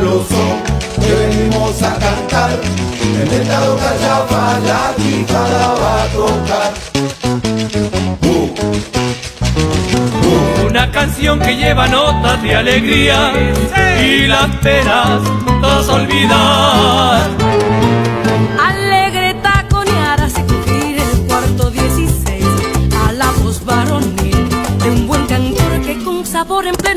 son que venimos a cantar. En el lado Callafa la guitarra va a tocar. Uh, uh. Una canción que lleva notas de alegría y las penas todas olvidar. Alegre taconear hace cumplir el cuarto 16 a la voz varonil de un buen cantor que con sabor en pleno